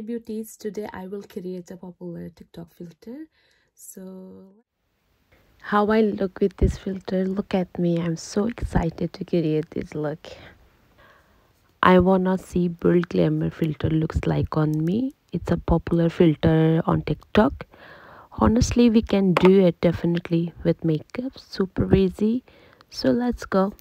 hi beauties today i will create a popular tiktok filter. So how i look with this filter look at me i'm so excited to create this look. I wanna see bold glamour filter looks like on me. It's a popular filter on tiktok. Honestly we can do it definitely with makeup super easy. So let's go.